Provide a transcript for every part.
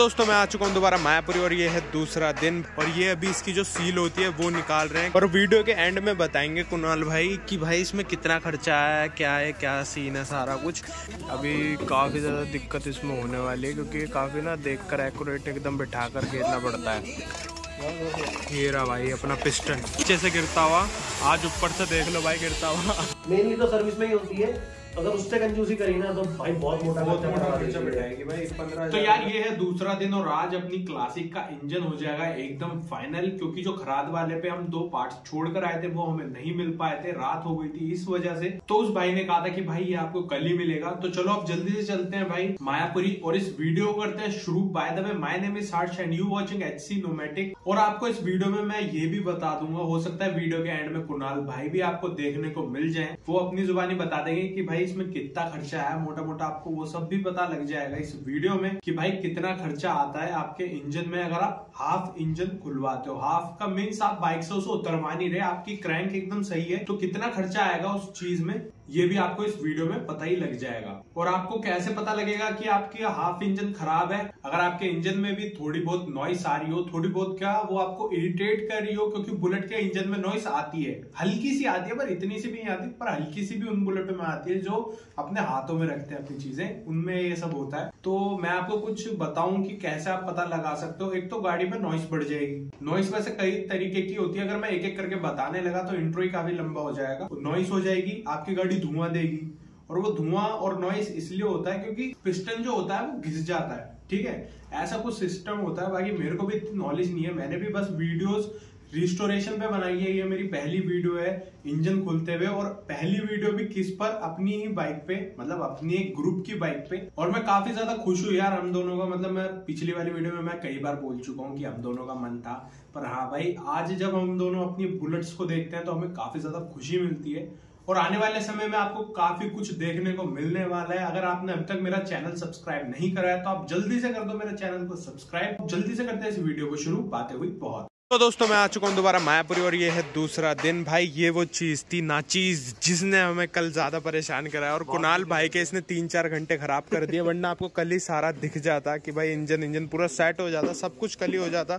दोस्तों, मैं आ चुका हूँ दोबारा मायापुरी और ये है दूसरा दिन। और ये अभी इसकी जो सील होती है, वो निकाल रहे हैं। और वीडियो के एंड में बताएँगे कुणाल भाई कि भाई इसमें कितना खर्चा आया क्या है, क्या सीन है सारा कुछ। अभी काफ़ी ज़्यादा दिक्कत इसमें होने वाली है, क्योंकि काफ़ी ना देख कर एक्यूरेट एकदम बिठा कर घेरना पड़ता है। ये रहा भाई अपना पिस्टन नीचे से गिरता हुआ, आज ऊपर से देख लो भाई, गिरता हुआ। मेनली तो सर्विस में ही होती है। अगर उससे कंजूसी करी ना तो भाई बहुत मोटा बहुत मोटा खर्चा। बैठाएगी भाई पंद्रह तो यार ये है दूसरा दिन और आज अपनी क्लासिक का इंजन हो जाएगा एकदम फाइनल क्योंकि जो खराद वाले पे हम दो पार्ट्स छोड़कर आए थे वो हमें नहीं मिल पाए थे रात हो गई थी इस वजह से। तो उस भाई ने कहा था कि भाई ये आपको कल ही मिलेगा। तो चलो आप जल्दी से चलते हैं भाई मायापुरी और इस वीडियो को करते हैं शुरू। By the way my name is Harsh and you watching HC nomadic और आपको इस वीडियो में मैं ये भी बता दूँगा हो सकता है वीडियो के एंड में कुणाल भाई भी आपको देखने को मिल जाए। वो अपनी जुबानी बता देंगे कि भाई इसमें कितना खर्चा है मोटा मोटा आपको वो सब भी पता लग जाएगा इस वीडियो में कि भाई कितना खर्चा आता है आपके इंजन में। अगर आप हाफ़ इंजन खुलवाते हो, हाफ़ का मीन्स आप बाइक से उसे उतरवा नहीं रहे, आपकी क्रैंक एकदम सही है। तो कितना खर्चा आएगा उस चीज़ में, ये भी आपको इस वीडियो में पता ही लग जाएगा। और आपको कैसे पता लगेगा कि आपकी हाफ़ इंजन खराब है? अगर आपके इंजन में भी थोड़ी बहुत नॉइस आ रही हो, थोड़ी बहुत क्या, वो आपको इरिटेट कर रही हो, क्योंकि बुलेट के इंजन में नॉइस आती है। हल्की सी आती है, पर इतनी सी भी नहीं आती, पर हल्की सी भी उन बुलेटों में आती है जो अपने हाथों में रखते हैं अपनी चीज़ें। उनमें ये सब होता है। तो मैं आपको कुछ बताऊँ कि कैसे आप पता लगा सकते हो। एक तो गाड़ी में नॉइस बढ़ जाएगी। नॉइस वैसे कई तरीके की होती है। अगर मैं एक एक करके बताने लगा तो इंट्रो ही काफ़ी लंबा हो जाएगा। नॉइस हो जाएगी, आपकी गाड़ी धुआँ देगी। और वो धुआँ और नॉइस इसलिए होता है क्योंकि पिस्टन जो होता है वो घिस जाता है। ठीक है? ऐसा कुछ सिस्टम होता है। बाकी मेरे को भी इतनी नॉलेज नहीं है। मैंने भी बस वीडियोस रिस्टोरेशन पे बनाई है ये मेरी पहली वीडियो है इंजन खुलते हुए और पहली वीडियो भी किस पर? अपनी ही बाइक पे मतलब अपनी एक ग्रुप की बाइक पे। और मैं काफ़ी ज़्यादा खुश हूँ यार हम दोनों का मतलब मैं पिछली वाली वीडियो में मैं कई बार बोल चुका हूँ कि हम दोनों का मन था। पर हाँ भाई, आज जब हम दोनों अपनी बुलेट्स को देखते हैं तो हमें काफ़ी ज़्यादा खुशी मिलती है। और आने वाले समय में आपको काफ़ी कुछ देखने को मिलने वाला है। अगर आपने अब तक मेरा चैनल सब्सक्राइब नहीं करा है तो आप जल्दी से कर दो मेरे चैनल को सब्सक्राइब जल्दी से करते हैं इस वीडियो को शुरू। बातें हुई बहुत। तो दोस्तों मैं आ चुका हूँ दोबारा मायापुरी और ये है दूसरा दिन। भाई ये वो चीज़ थी ना चीज़ जिसने हमें कल ज़्यादा परेशान कराया और कुणाल भाई के इसने तीन चार घंटे खराब कर दिए वरना आपको कल ही सारा दिख जाता कि भाई इंजन इंजन पूरा सेट हो जाता सब कुछ कल ही हो जाता।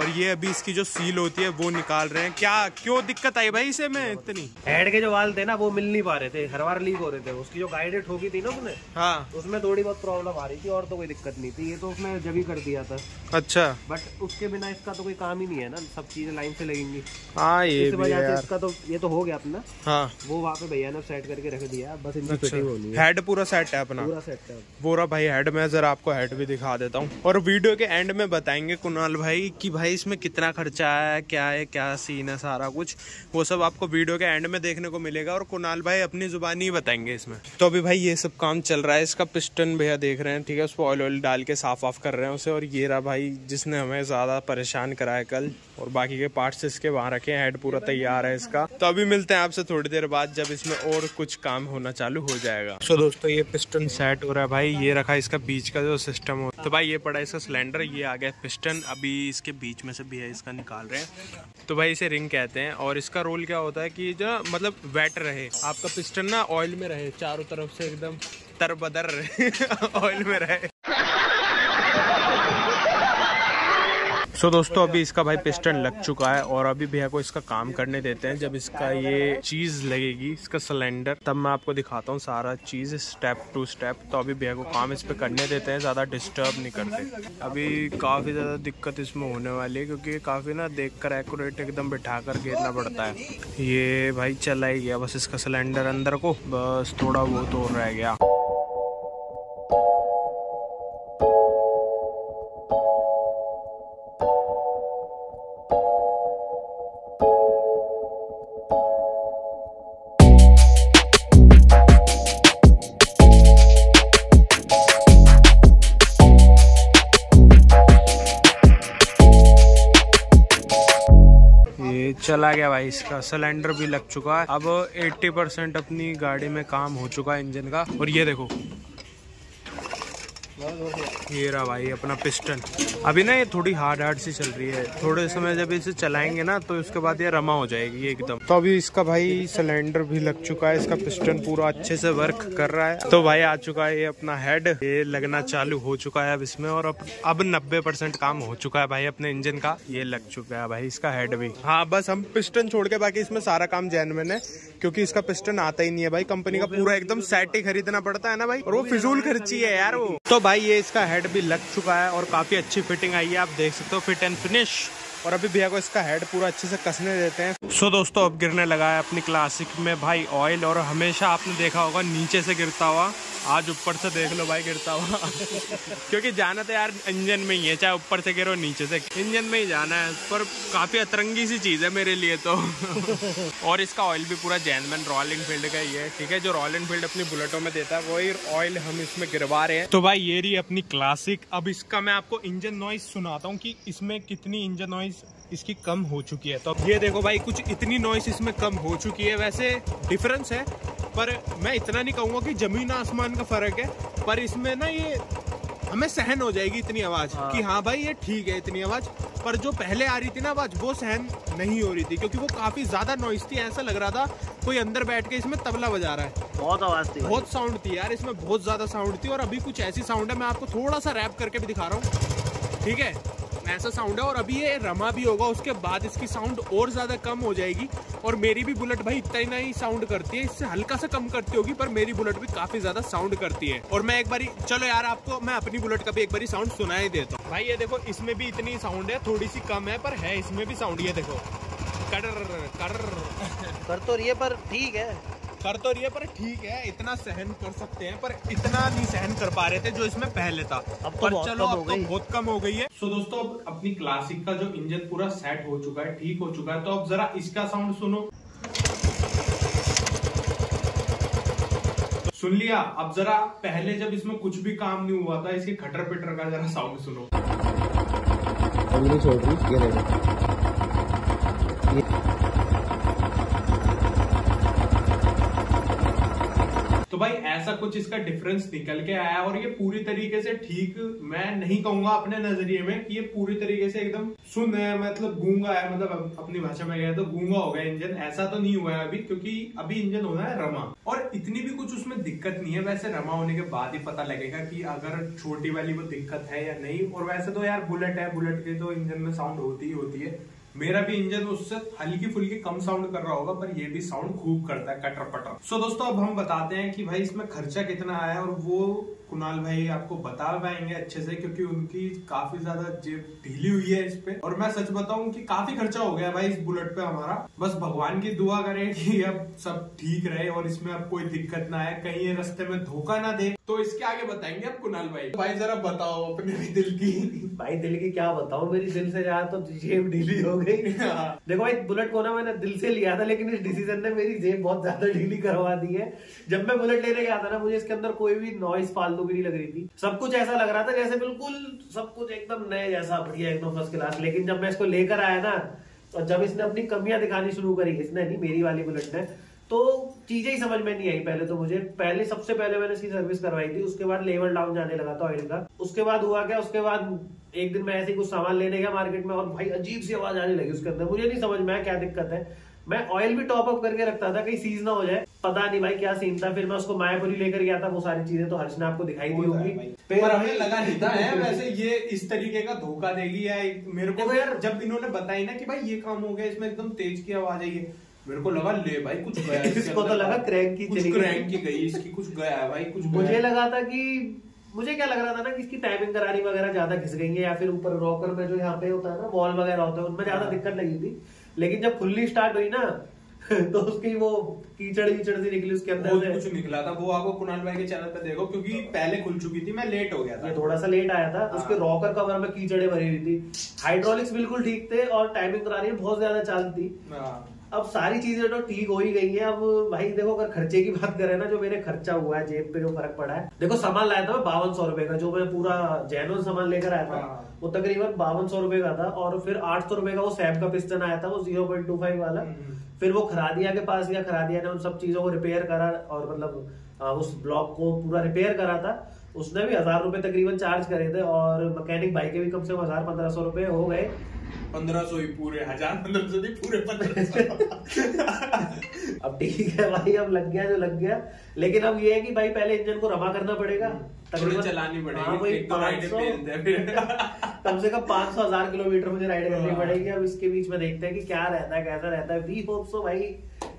और ये अभी इसकी जो सील होती है वो निकाल रहे हैं। क्या क्यों दिक्कत आई भाई इसे में इतनी? हेड के जो वाल थे ना वो मिल नहीं पा रहे थे। हर बार लीक हो रहे थे। उसकी जो गाइडेड ठोकी थी ना उसने हाँ। उसमें थोड़ी बहुत प्रॉब्लम आ रही थी और तो कोई दिक्कत नहीं थी। ये तो उसने जब ही कर दिया था। अच्छा। बट उसके बिना इसका तो कोई काम ही नहीं है ना। सब चीज़ें लाइन से लगेंगी। हाँ ये इस वजह से इसका तो ये तो हो गया अपना। हाँ। वो वहाँ पे भैया ने सेट करके रख दिया। बस इनकी अच्छा। फिटिंग होनी है। हेड पूरा सेट है अपना। पूरा सेट है। बोरा भाई हेड में जरा आपको हेड भी दिखा देता हूँ। और वीडियो के एंड में बताएँगे कुणाल भाई की भाई इसमें कितना खर्चा आया है क्या है, क्या सीन है सारा कुछ, वो सब आपको वीडियो के एंड में देखने को मिलेगा और कुणाल भाई अपनी जुबानी ही बताएँगे इसमें। तो अभी भाई ये सब काम चल रहा है, इसका पिस्टन भैया देख रहे हैं, ठीक है, उसको ऑयल ऑयल डाल के साफ़ ऑफ़ कर रहे हैं उसे, और ये रहा भाई जिसने हमें ज़्यादा परेशान कराया कल, और बाकी के पार्ट्स इसके वहाँ रखे हैं हेड पूरा तैयार है इसका। तो अभी मिलते हैं आपसे थोड़ी देर बाद, जब इसमें और कुछ काम होना चालू हो जाएगा। सो दोस्तों, ये पिस्टन सेट हो रहा है भाई, ये रखा इसका बीच का जो सिस्टम हो तो भाई ये पड़ा इसका सिलेंडर, ये आ गया पिस्टन। अभी इसके बीच में से भी है, इसका निकाल रहे हैं। तो भाई इसे रिंग कहते हैं। और इसका रोल क्या होता है कि जो मतलब वेट रहे। आपका पिस्टन ना ऑयल में रहे, चारों तरफ़ से एकदम तरबदर रहे ऑयल में रहे। सो so, दोस्तों अभी इसका भाई पिस्टन लग चुका है और अभी भैया को इसका काम करने देते हैं। जब इसका ये चीज़ लगेगी इसका सिलेंडर तब मैं आपको दिखाता हूँ सारा चीज़ स्टेप टू स्टेप तो अभी भैया को काम इस पे करने देते हैं ज़्यादा डिस्टर्ब नहीं करते। अभी काफ़ी ज़्यादा दिक्कत इसमें होने वाली है क्योंकि काफ़ी ना देख कर एक्यूरेट एकदम बिठा कर घेरना पड़ता है। ये भाई चला ही गया बस इसका सिलेंडर अंदर को बस थोड़ा बहुत और रह गया। चला गया भाई इसका। सिलेंडर भी लग चुका है। अब 80 परसेंट अपनी गाड़ी में काम हो चुका है इंजन का। और ये देखो ये रहा भाई अपना पिस्टन। अभी ना ये थोड़ी हार्ड हार्ड सी चल रही है। थोड़े समय जब इसे चलाएँगे ना तो उसके बाद ये रमा हो जाएगी एकदम। तो अभी इसका भाई सिलेंडर भी लग चुका है इसका पिस्टन पूरा अच्छे से वर्क कर रहा है। तो भाई आ चुका है ये अपना हेड ये लगना चालू हो चुका है अब इसमें और अब अब नब्बे परसेंट काम हो चुका है भाई अपने इंजन का। ये लग चुका है भाई इसका हेड भी। हाँ बस हम पिस्टन छोड़ के बाकी इसमें सारा काम जैनमैन है क्योंकि इसका पिस्टन आता ही नहीं है भाई। कंपनी का पूरा एकदम सेट ही खरीदना पड़ता है ना भाई और वो फिजूल खर्ची है यार वो तो भाई ये इसका हेड भी लग चुका है और काफ़ी अच्छी फिटिंग आई है आप देख सकते हो फिट एंड फिनिश और अभी भैया को इसका हेड पूरा अच्छे से कसने देते हैं। सो so, दोस्तों अब गिरने लगा है अपनी क्लासिक में भाई ऑयल और हमेशा आपने देखा होगा नीचे से गिरता हुआ। आज ऊपर से देख लो भाई, गिरता हुआ। क्योंकि जाना तो यार इंजन में ही है, चाहे ऊपर से गिरो, नीचे से। इंजन में ही जाना है, पर काफ़ी अतरंगी सी चीज़ है मेरे लिए तो। और इसका ऑयल भी पूरा जैनमैन रॉयल इनफील्ड का ही है, ठीक है? जो रॉयल इनफील्ड अपनी बुलेटों में देता है, वही ऑयल हम इसमें गिरवा रहे हैं। तो भाई, ये रही अपनी क्लासिक अब इसका मैं आपको इंजन नॉइज़ सुनाता हूँ कि इसमें कितनी इंजन नॉइज़ इसकी कम हो चुकी है। तो ये देखो भाई, कुछ इतनी नॉइस इसमें कम हो चुकी है। वैसे डिफरेंस है पर मैं इतना नहीं कहूँगा कि ज़मीन आसमान का फ़र्क है पर इसमें ना ये हमें सहन हो जाएगी इतनी आवाज़ हाँ। कि हाँ भाई ये ठीक है इतनी आवाज़ पर जो पहले आ रही थी ना आवाज़ वो सहन नहीं हो रही थी क्योंकि वो काफ़ी ज़्यादा नॉइस थी ऐसा लग रहा था कोई अंदर बैठ के इसमें तबला बजा रहा है। बहुत आवाज़ थी बहुत साउंड थी यार इसमें बहुत ज़्यादा साउंड थी और अभी कुछ ऐसी साउंड है मैं आपको थोड़ा सा रैप करके भी दिखा रहा हूँ ठीक है? ऐसा साउंड है और अभी ये रमा भी होगा, उसके बाद इसकी साउंड और ज़्यादा कम हो जाएगी। और मेरी भी बुलेट भाई इतना ही नहीं साउंड करती है, इससे हल्का सा कम करती होगी, पर मेरी बुलेट भी काफ़ी ज़्यादा साउंड करती है। और मैं एक बार, चलो यार, आपको मैं अपनी बुलेट का भी एक बारी साउंड सुना ही देता हूँ। भाई ये देखो, इसमें भी इतनी साउंड है थोड़ी सी कम है, पर है, इसमें भी साउंड ये देखो। कर कर कर तो रही है, पर ठीक है। कर तो रही है पर ठीक है इतना सहन कर सकते हैं पर इतना नहीं सहन कर पा रहे थे जो इसमें पहले था। अब तो पर चलो अब तो बहुत कम हो गई है। सो so, दोस्तों अपनी क्लासिक का जो इंजन पूरा सेट हो चुका है ठीक हो चुका है तो अब जरा इसका साउंड सुनो। सुन लिया अब जरा पहले जब इसमें कुछ भी काम नहीं हुआ था इसके खटर पिटर का जरा साउंड सुनो छोड़ रही ये भाई, ऐसा कुछ इसका डिफरेंस निकल के आया और ये पूरी तरीके से ठीक मैं नहीं कहूँगा अपने नज़रिए में कि ये पूरी तरीके से एकदम सुन है मतलब गूँगा है मतलब अपनी भाषा में गया तो गूँगा हो गया इंजन। ऐसा तो नहीं हुआ है अभी, क्योंकि अभी इंजन होना है रमा। और इतनी भी कुछ उसमें दिक्कत नहीं है। वैसे रमा होने के बाद ही पता लगेगा कि अगर छोटी वाली वो दिक्कत है या नहीं। और वैसे तो यार बुलेट है बुलेट के तो इंजन में साउंड होती ही होती है। मेरा भी इंजन उससे हल्की फुल्की कम साउंड कर रहा होगा, पर ये भी साउंड खूब करता है कटर पटर सो दोस्तों, अब हम बताते हैं कि भाई इसमें खर्चा कितना आया और वो कुणाल भाई आपको बता पाएँगे अच्छे से, क्योंकि उनकी काफ़ी ज़्यादा जेब ढीली हुई है इस पे। और मैं सच बताऊँ कि काफ़ी खर्चा हो गया भाई इस बुलेट पे हमारा। बस भगवान की दुआ करें कि अब सब ठीक रहे और इसमें अब कोई दिक्कत ना आए, कहीं रस्ते में धोखा ना दे। तो इसके आगे बताएँगे अब कुणाल भाई। भाई, जरा बताओ अपने भी दिल की। भाई, दिल की क्या बताओ मेरी दिल से ज़्यादा तो जेब ढीली हो गई। देखो भाई, बुलेट को ना मैंने दिल से लिया था, लेकिन इस डिसीज़न ने मेरी जेब बहुत ज़्यादा ढीली करवा दी है। जब मैं बुलेट लेने गया था ना, मुझे इसके अंदर कोई भी नॉइस फालतू फालतू नहीं लग रही थी। सब कुछ ऐसा लग रहा था जैसे बिल्कुल सब कुछ एकदम नए जैसा, बढ़िया, एकदम फ़र्स्ट क्लास लेकिन जब मैं इसको लेकर आया ना और जब इसने अपनी कमियाँ दिखानी शुरू करी, इसने नहीं, मेरी वाली बुलेट ने तो चीज़ें ही समझ में नहीं आई पहले तो मुझे। पहले सबसे पहले मैंने इसकी सर्विस करवाई थी उसके बाद लेवल डाउन जाने लगा था ऑयल का। उसके बाद हुआ क्या? उसके बाद एक दिन मैं ऐसे कुछ सामान लेने गया मार्केट में और भाई अजीब सी आवाज़ आने लगी उसके अंदर। मुझे नहीं समझ में आया क्या दिक्कत है। मैं ऑयल भी टॉप अप करके रखता था कहीं सीज ना हो जाए। पता नहीं भाई क्या सीन था। फिर मैं उसको मायापुरी लेकर गया था वो सारी चीज़ें तो हर्ष ने आपको दिखाई दी होगी। पर हमें लगा नहीं था है वैसे ये इस तरीके का धोखा देगी या मेरे को यार जब इन्होंने बताई ना कि भाई ये काम हो गया इसमें एकदम तेज की आवाज़ आई है। मेरे को लगा ले भाई कुछ गया इसको तो लगा क्रैंक की कुछ क्रैंक की गई इसकी कुछ गया है भाई कुछ मुझे लगा था कि मुझे क्या लग रहा था ना कि इसकी टाइमिंग करारी वगैरह ज़्यादा घिस गई है या फिर ऊपर रॉकर में जो यहाँ पे होता है ना बॉल वगैरह होता है उनमें ज़्यादा हाँ। दिक्कत लगी थी। लेकिन जब फुल्ली स्टार्ट हुई ना तो उसकी वो कीचड़ कीचड़ से निकली उसके अंदर से। कुछ निकला था। वो आपको कुणाल भाई के चैनल पे देखो क्योंकि पहले खुल चुकी थी मैं लेट हो गया था। थोड़ा सा लेट आया था। उसके रॉकर कवर में कीचड़े भरी हुई थी। हाइड्रोलिक्स बिल्कुल ठीक थे और टाइमिंग करारी बहुत ज़्यादा चाल थी। हाँ। अब सारी चीज़ें तो ठीक हो ही गई है अब भाई देखो अगर खर्चे की बात करें ना जो मेरे खर्चा हुआ है जेब पे जो फ़र्क पड़ा है देखो सामान लाया था मैं बावन सौ रुपए का जो मैं पूरा जैनुअल सामान लेकर आया था हाँ। वो तकरीबन बावन सौ रुपए का था और फिर आठ सौ रुपए का वो सैप का पिस्टन आया था वो ज़ीरो पॉइंट टू फाइव वाला हम्म। फिर वो खरादिया के पास गया खरादिया ने उन सब चीज़ों को रिपेयर करा और मतलब उस ब्लॉक को पूरा रिपेयर करा था उसने भी हज़ार रुपए तकरीबन चार्ज करे थे और मैकेनिक भाई के भी कम से कम हज़ार पंद्रह सौ रुपए हो गए। पंद्रह सौ ही पूरे हज़ार पंद्रह सौ नहीं पूरे पंद्रह अब ठीक है भाई अब लग गया जो लग गया। लेकिन अब ये है कि भाई पहले इंजन को रमा करना पड़ेगा। थोड़ी चलानी पड़ेगी हाँ, तो राइड 500 पेल दे फिर कम से कम पाँच सौ हज़ार किलोमीटर मुझे राइड करनी हाँ। पड़ेगी। अब इसके बीच में देखते हैं कि क्या रहता है कैसा रहता है। वी होप सो भाई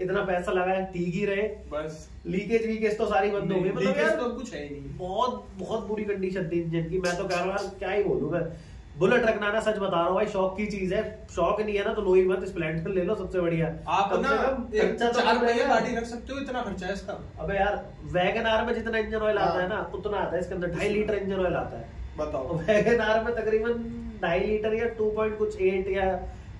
इतना पैसा लगा है ठीक ही रहे। बस। लीकेज वीकेज तो सारी बंद हो गई। मतलब यार तो कुछ है ही नहीं। बहुत बहुत बुरी कंडीशन थी इंजन की मैं तो कह रहा हूँ क्या ही बोलूँ मैं। बुलेट रखना ना सच बता रहा हूँ भाई शौक की चीज़ है। शौक नहीं है ना तो लो ही मत स्प्लेंडर ले लो सबसे बढ़िया। आप ना खर्चा तो चार रहेगा। गाड़ी रख सकते हो इतना खर्चा है इसका। अबे यार वैगन आर में जितना इंजन ऑयल आता हाँ। है। ना उतना आता है इसके अंदर। ढाई लीटर इंजन ऑयल आता है। बताओ। वैगन आर में तकरीबन ढाई लीटर या टू पॉइंट कुछ एट या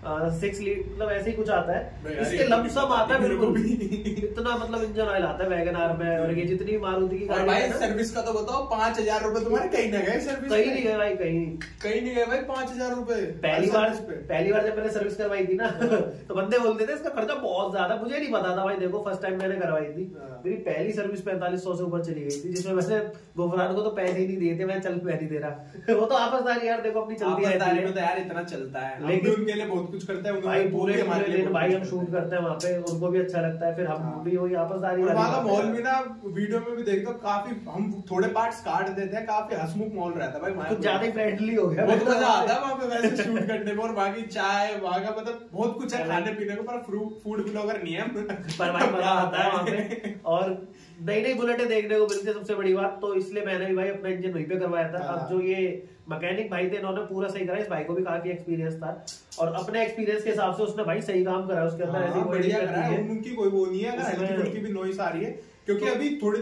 सिक्स लीटर मतलब ऐसे ही कुछ आता है। इसके आता है मेरे को बिल्कुल भी। इतना मतलब इंजन ऑयल आता है वैगन आर में और ये जितनी मारुति की गाड़ी भाई सर्विस का तो बताओ पाँच हज़ार रूपए तुम्हारे कहीं ना गए सर्विस कहीं नहीं गए भाई कहीं कहीं नहीं गए भाई पाँच हज़ार रूपए। पहली बार पहली बार जब मैंने सर्विस करवाई थी ना तो बंदे बोलते थे इसका खर्चा बहुत ज़्यादा मुझे नहीं पता था भाई देखो फ़र्स्ट टाइम मैंने करवाई थी। हाँ। मेरी पहली सर्विस पैंतालीस सौ से ऊपर चली गई थी जिसमें वैसे गुफरान को तो पैसे ही नहीं दिए थे मैं चल नहीं दे रहा। वो तो आपसदारी यार देखो अपनी चलती आपसदारी तो है। यार इतना चलता है। लेकिन- उनके लिए बहुत कुछ करते हैं भाई पूरे हमारे लिए भाई हम शूट करते हैं वहाँ पे उनको भी अच्छा लगता है फिर हम हाँ। भी वही वाली वहाँ का बात मॉल है। भी ना वीडियो में भी देखते हो काफ़ी हम थोड़े पार्ट्स काट देते हैं काफ़ी हसमुख मॉल रहता है भाई कुछ ज़्यादा ही फ्रेंडली हो गया। बहुत मज़ा आता है वहाँ पे वैसे शूट करने में और बाकी चाय वहाँ का मतलब बहुत कुछ है खाने पीने को पर फ़ूड ब्लॉगर नहीं है। पर भाई मज़ा आता है वहाँ पे। और नई नई बुलेटें देखने को मिलती है सबसे बड़ी बात तो इसलिए मैंने भी भाई अपना इंजन वहीं पे करवाया था हाँ। अब जो ये मैकेनिक भाई थे इन्होंने पूरा सही करा इस भाई को भी काफ़ी एक्सपीरियंस था और अपने एक्सपीरियंस के हिसाब से उसने भाई सही काम करा उसके अंदर ऐसी हाँ, कोई बढ़िया दिक्कत नहीं है है उनकी कोई वो नहीं है अगर हल्की फुल्की भी नॉइस आ रही है क्योंकि अभी थोड़े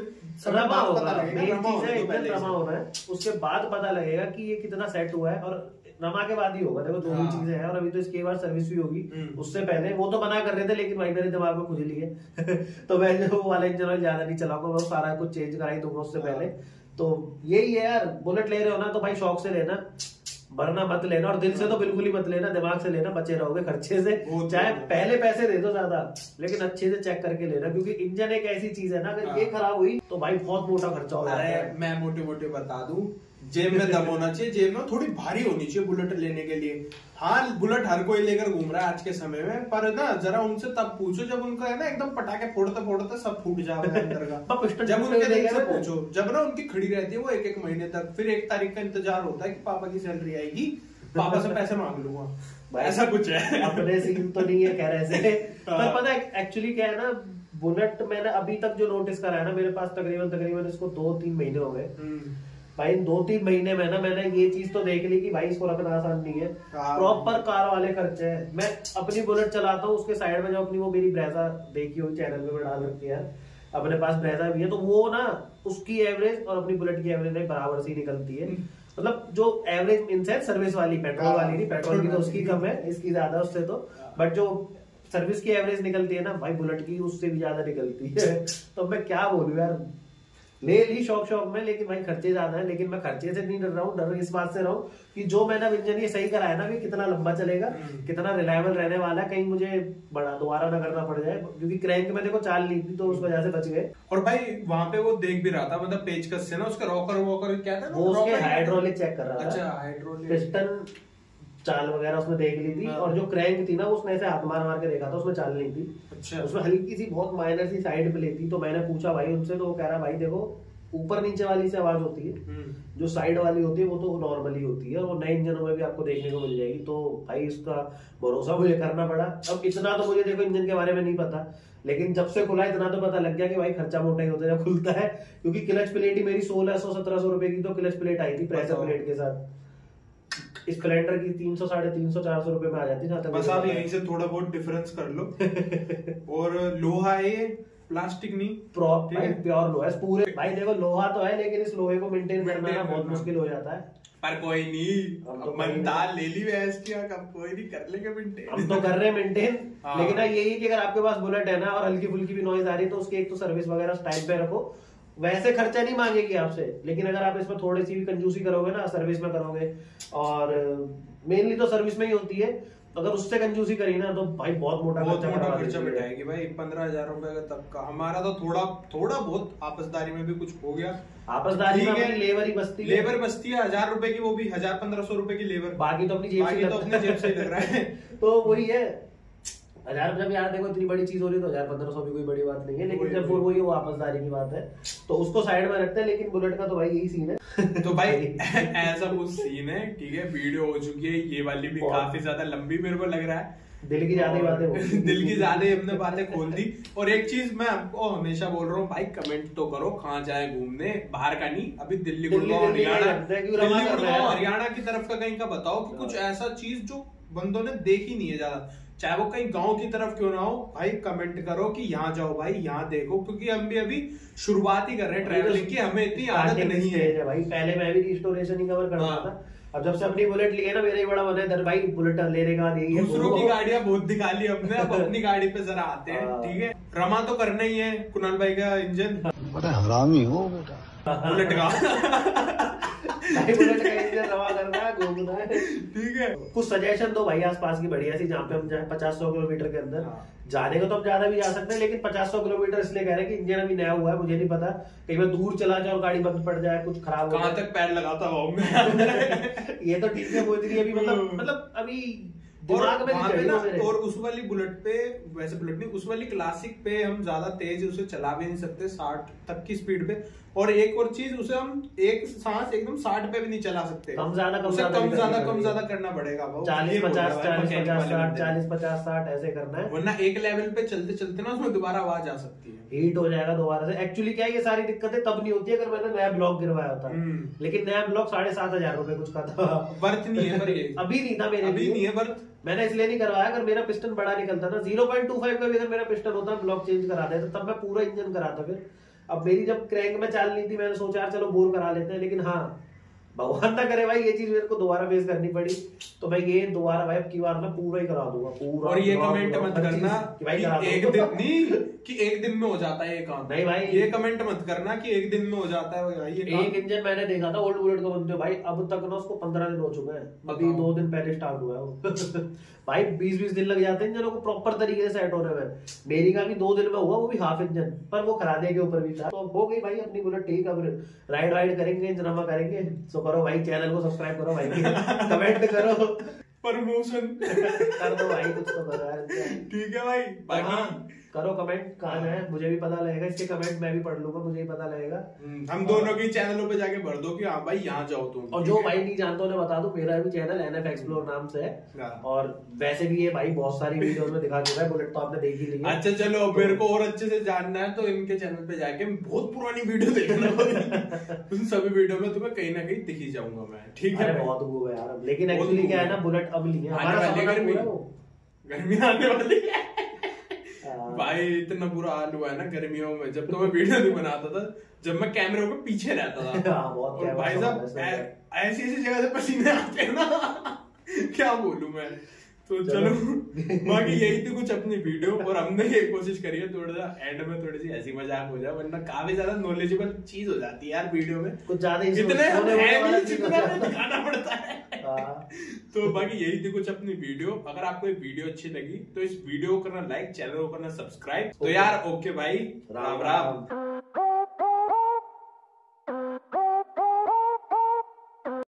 रमा है तो इंजन पहले रमा से। होना है उसके बाद पता लगेगा कि ये कितना सेट हुआ है और रमा के बाद ही होगा देखो जो भी हाँ। चीज़ें हैं और अभी तो इसके बाद सर्विस भी होगी हम्म। उससे पहले वो तो मना कर रहे थे लेकिन भाई मेरे दिमाग में खुजली है तो मैं जो वाला इंजन ज़्यादा नहीं चलाऊँगा मैं सारा कुछ चेंज कराई दूँगा उससे हाँ। पहले तो यही है यार बुलेट ले रहे हो ना तो भाई शौक से लेना भरना मत लेना और दिल से तो बिल्कुल ही मत लेना दिमाग से लेना बचे रहोगे खर्चे से चाहे पहले पैसे दे दो ज़्यादा लेकिन अच्छे से चेक करके लेना क्योंकि इंजन एक ऐसी चीज़ है ना अगर ये हाँ। खराब हुई तो भाई बहुत मोटा खर्चा हो जाता है मैं मोटे मोटे बता दूँ जेब में दम होना चाहिए जेब में थोड़ी भारी होनी चाहिए बुलेट लेने के लिए। हाँ बुलेट हर कोई लेकर घूम रहा है आज के समय में पर ना जरा उनसे तब पूछो जब उनका है ना एकदम पटाखे फोड़ते फोड़ते सब फूट जावे अंदर का। जब उनके देखे से पूछो जब ना उनकी खड़ी रहती है वो एक एक महीने तक फिर एक तारीख का इंतज़ार होता है कि पापा की सैलरी आएगी पापा से पैसे मांग लूँगा। ऐसा कुछ है। अपने सीन तो नहीं है कह रहे से पर हाँ। पता है एक्चुअली क्या है ना बुलेट मैंने अभी तक जो नोटिस करा है ना मेरे पास तकरीबन तकरीबन इसको दो तीन महीने हो गए। हम्म। भाई इन दो तीन महीने में ना मैंने ये चीज़ तो देख ली कि भाई इसको रखना आसान नहीं है। हाँ। प्रॉपर कार वाले खर्चे हैं। मैं अपनी बुलेट चलाता हूँ उसके साइड में जो अपनी वो मेरी ब्रेजा देखी हुई चैनल पे मैं डाल रखी है अपने पास ब्रेजा भी है तो वो ना उसकी एवरेज और अपनी बुलेट की एवरेज बराबर सी निकलती है। मतलब जो एवरेज इनसे सर्विस वाली पेट्रोल हाँ, वाली नहीं पेट्रोल की तो उसकी कम है इसकी ज़्यादा उससे तो। बट जो सर्विस की एवरेज निकलती है ना भाई बुलेट की उससे भी ज़्यादा निकलती है। तो मैं क्या बोलूँ यार ले ली शौक शौक में लेकिन भाई खर्चे ज़्यादा है लेकिन मैं खर्चे से नहीं डर रहा हूँ डर इस बात से रहा हूँ कि जो मैंने अब इंजन ये सही करा है ना कि कितना लंबा चलेगा हम्म। कितना रिलायबल रहने वाला है कहीं मुझे बड़ा दोबारा ना करना पड़ जाए क्योंकि क्रैंक में देखो चाल ली थी तो उस वजह से बच गए। और भाई वहाँ पे वो देख भी रहा था मतलब पेचकस से ना उसका रॉकर वॉकर क्या था वो उसके हाइड्रोलिक चेक कर रहा अच्छा था हाइड्रोलिक पिस्टन चाल वगैरह उसमें देख ली थी हाँ। और जो क्रैंक थी ना उसने ऐसे हाथ मार मार के देखा था उसमें चाल नहीं थी अच्छा उसमें हल्की सी बहुत माइनर सी साइड पे लेती तो मैंने पूछा भाई उनसे तो वो कह रहा भाई देखो ऊपर नीचे वाली से आवाज़ होती है हम्म। जो साइड वाली होती है वो तो नॉर्मली होती है और नए इंजनों में भी आपको देखने को मिल जाएगी तो भाई इसका भरोसा मुझे करना पड़ा अब इतना तो मुझे देखो इंजन के बारे में नहीं पता लेकिन जब से खुला इतना तो पता लग गया कि भाई खर्चा मोटा ही होता है जब खुलता है क्योंकि क्लच प्लेट ही मेरी सोलह सौ सत्रह सौ रुपए की तो क्लच प्लेट आई थी प्रेशर। प्लेट के साथ स्प्लेंडर की तीन सौ साढ़े तीन सौ चार सौ रुपए में आ जाती तक बस आप यहीं से थोड़ा बहुत डिफरेंस कर लो। और लोहा है प्लास्टिक नहीं। प्रॉप ठीक भाई है। प्योर लोहा है पूरे भाई देखो लोहा तो है लेकिन इस लोहे को मेंटेन करना ना बहुत मुश्किल हो जाता है। पर कोई नहीं हम तो मनताल ले ली भैंस की अब कोई नहीं कर लेंगे मेंटेन हम तो कर रहे हैं मेंटेन हाँ। लेकिन यही कि अगर आपके पास बुलेट है ना और हल्की फुल्की भी नॉइज़ आ रही है तो उसकी एक तो सर्विस वगैरह टाइम पे रखो। वैसे खर्चा नहीं मांगेगी आपसे लेकिन अगर आप इसमें थोड़ी सी भी कंजूसी करोगे ना सर्विस में करोगे और मेनली तो सर्विस में ही होती है अगर उससे कंजूसी करी ना तो भाई बहुत मोटा बहुत खर्चा मोटा खर्चा। बैठाएगी भाई पंद्रह हज़ार रुपए तक का हमारा तो थोड़ा थोड़ा बहुत आपसदारी में भी कुछ हो गया। आपसदारी में अपनी लेबर ही बस्ती है। लेबर बस्ती है हज़ार रुपए की वो भी हज़ार पंद्रह सौ रुपए की लेबर। बाकी तो अपनी जेब से तो लगता जेब से लग रहा है। तो वही है हज़ार जब यार देखो इतनी बड़ी चीज़ हो रही है तो हज़ार पंद्रह सौ भी कोई बड़ी बात नहीं है लेकिन जब वही। वही वो आपसदारी की बात है तो उसको साइड में रखते हैं लेकिन बुलेट का तो भाई यही सीन है। तो भाई ऐसा कुछ सीन है ठीक है वीडियो हो चुकी है ये वाली भी काफ़ी ज़्यादा लंबी मेरे को लग रहा है। दिल की ज़्यादा बातें दिल की ज़्यादा हमने बातें खोल दी। और एक चीज़ मैं आपको हमेशा बोल रहा हूँ भाई कमेंट तो करो कहाँ जाए घूमने बाहर का नहीं अभी दिल्ली गुड़गांव हरियाणा। हैं, दिल्ली हैं। गुड़गांव हरियाणा की तरफ़ का कहीं का बताओ कि कुछ ऐसा चीज़ जो बंदों ने देखी नहीं है ज़्यादा। चाहे वो कहीं गाँव की तरफ़ क्यों ना हो भाई कमेंट करो कि यहाँ जाओ भाई यहाँ देखो क्योंकि हम भी अभी शुरुआत ही कर रहे हैं ट्रैवलिंग की हमें इतनी आदत नहीं है। भाई पहले मैं भी रिस्टोरेशन ही कवर करता हाँ। था। अब जब से अपनी बुलेट ली है ना मेरा ही बड़ा मन है दर भाई बुलेट लेने का नहीं है दूसरों की गाड़ियाँ बहुत दिखा ली हमने अब अपनी गाड़ी पे जरा आते हैं हाँ। ठीक है? रमा तो करना ही है कुणाल भाई का इंजन बड़ा हरामी हो बेटा। बुलेट का। है है। ठीक है। कुछ सजेशन दो भाई आसपास की बढ़िया सी जहाँ पे हम जाए पचास सौ किलोमीटर के अंदर। हाँ। जाने को तो हम ज़्यादा भी जा सकते हैं लेकिन पचास सौ किलोमीटर इसलिए कह रहे हैं कि इंजन अभी नया हुआ है मुझे नहीं पता। कहीं मैं दूर चला जाए और गाड़ी बंद पड़ जाए कुछ खराब हो कहाँ तक पैर लगाता मैं। ये तो ठीक है बोल रही है अभी मतलब मतलब अभी और वहाँ पे ना और उस वाली बुलेट पे वैसे बुलेट नहीं उस वाली क्लासिक पे हम ज़्यादा तेज उसे चला भी नहीं सकते साठ तक की स्पीड पे। और एक और चीज़ उसे हम एक सांस एकदम साठ पे भी नहीं चला सकते। कम ज़्यादा कम ज़्यादा कम ज़्यादा कम ज़्यादा करना पड़ेगा चालीस पचास चालीस पचास साठ चालीस पचास साठ ऐसे करना है। वरना एक लेवल पे चलते चलते ना उसमें दोबारा आवाज़ आ सकती है। हीट हो जाएगा दोबारा से। एक्चुअली क्या है ये सारी दिक्कतें तब नहीं होती अगर मैंने नया ब्लॉक गिरवाया होता। हम्म। लेकिन नया ब्लॉक साढ़े सात हज़ार रूपए कुछ का था। वर्थ नहीं है पर ये। अभी नहीं था मेरे अभी नहीं है वर्थ मैंने इसलिए नहीं करवाया अगर मेरा पिस्टन बड़ा निकलता ना 0.25 का भी अगर मेरा पिस्टन होता ब्लॉक चेंज करा देता तब मैं पूरा इंजन कराता फिर। अब मेरी जब क्रैंक में चाल नहीं थी, मैंने सोचा चलो बोर करा लेते हैं। लेकिन हाँ भगवान ना करे भाई ये चीज़ मेरे को दोबारा फेस करनी पड़ी। तो मैं ये दोबारा भाई अब की बार ना पूरा ही करा दूँगा पूरा और ये कमेंट मत करना कि भाई कि एक दिन नहीं कि एक दिन में हो जाता है ये काम। नहीं भाई। ये कमेंट मत करना कि एक दिन में हो जाता है भाई ये एक इंजन मैंने देखा था ओल्ड बुलेट का बनते भाई अब तक ना उसको पंद्रह दिन हो चुके हैं। अभी दो दिन पहले स्टार्ट हुआ है भाई बीस बीस दिन लग जाते हैं इंजनों को प्रॉपर तरीके से सेट होने में। मेरी का भी दो दिन में हुआ वो भी हाफ़ इंजन पर वो खरादे के ऊपर भी था। तो हो गई भाई अपनी बुलेट ठीक अब राइड वाइड करेंगे इंजनमा करेंगे तो करो भाई चैनल को सब्सक्राइब करो भाई। कमेंट करो। प्रमोशन कर दो भाई कुछ तो करो ठीक है भाई हाँ। बाकी करो कमेंट कहाँ जाए मुझे भी पता लगेगा इसके कमेंट मैं भी पढ़ लूँगा मुझे भी पता लगेगा। हम्म, हम दोनों की चैनलों पे जाके भर दो कि हाँ भाई यहाँ जाओ तुम। और जो भाई नहीं जानता उन्हें बता दो मेरा भी चैनल एन एफ़ एक्सप्लोर नाम से है। हाँ। और वैसे भी ये भाई बहुत सारी वीडियोस में दिखा चुका है बुलेट तो आपने देख ही। ली अच्छा चलो मेरे को और अच्छे से जानना है तो इनके चैनल पे जाके बहुत पुरानी वीडियो देखना उन सभी वीडियो में तुम्हें कहीं ना कहीं दिख ही जाऊँगा मैं ठीक है? बहुत वो है यार। लेकिन एक्चुअली क्या है। ना बुलेट अब ली है। आने वाली गर्मी। आने वाली है हाँ। भाई इतना बुरा हाल हुआ है ना गर्मियों में। जब तो मैं वीडियो भी बनाता था जब मैं कैमरे में पीछे रहता था। हाँ, और भाई साहब ऐसी ऐसी जगह से पसीने आते हैं ना। क्या बोलू मैं? तो चलो। बाकी यही थी कुछ अपनी वीडियो और हमने ये कोशिश करी है थोड़ा सा एंड में थोड़ी सी ऐसी मज़ाक हो जाए वरना काफ़ी ज़्यादा नॉलेजेबल चीज़ हो जाती है यार वीडियो में। कुछ ज़्यादा हम जितना। दिखाना पड़ता है। हाँ। तो बाकी यही थी कुछ अपनी वीडियो अगर आपको ये वीडियो अच्छी लगी तो इस वीडियो को करना लाइक चैनल को करना सब्सक्राइब तो यार ओके भाई राम। राम।